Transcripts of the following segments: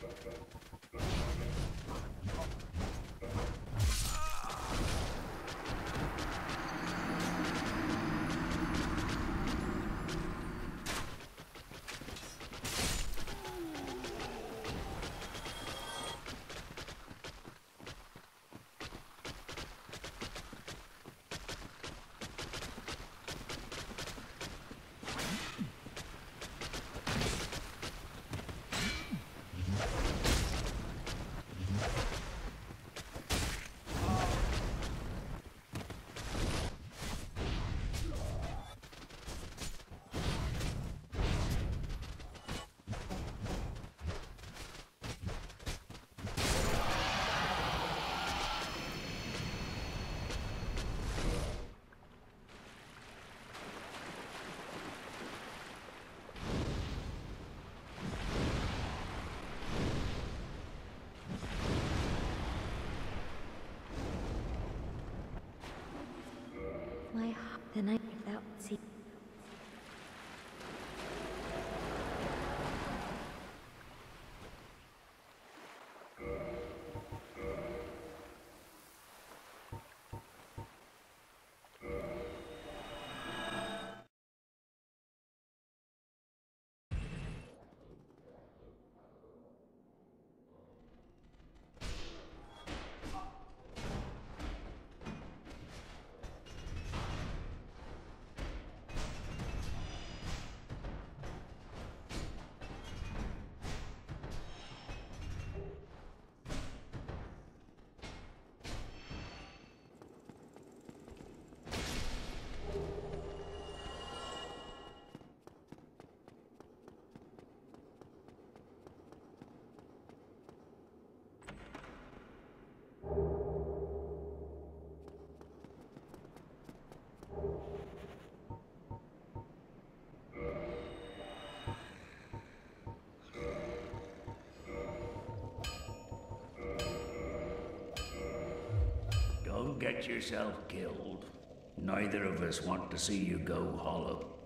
stuff done. Get yourself killed. Neither of us want to see you go hollow.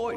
Oi!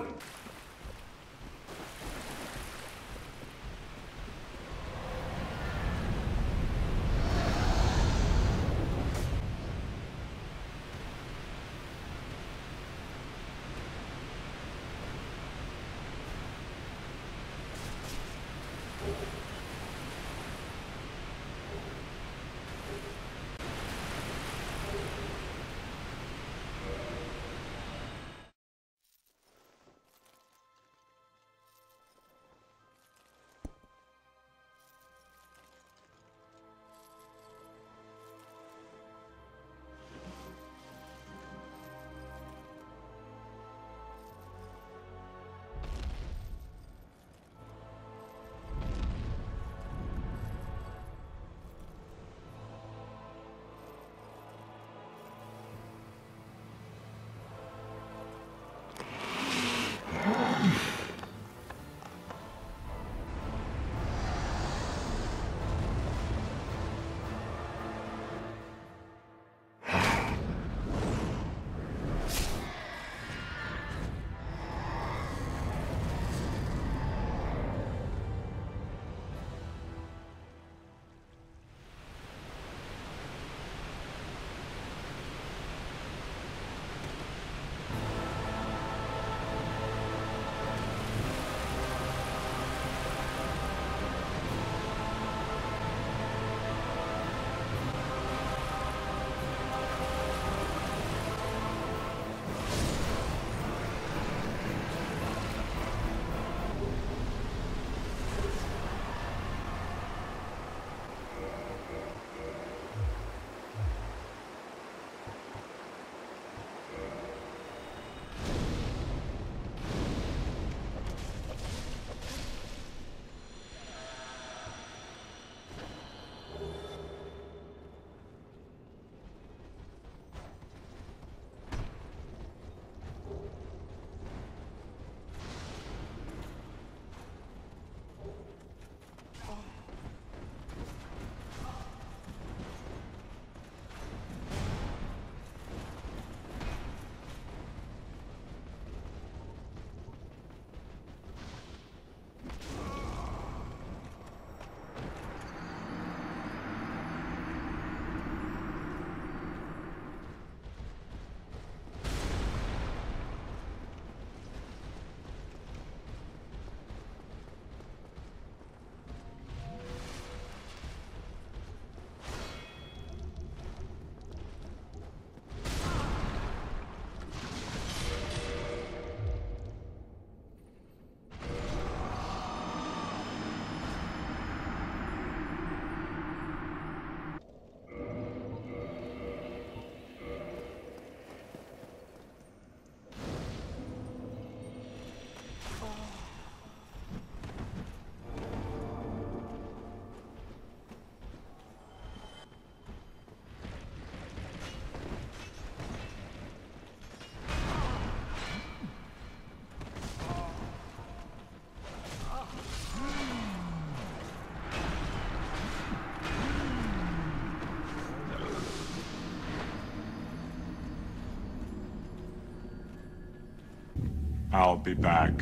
I'll be back.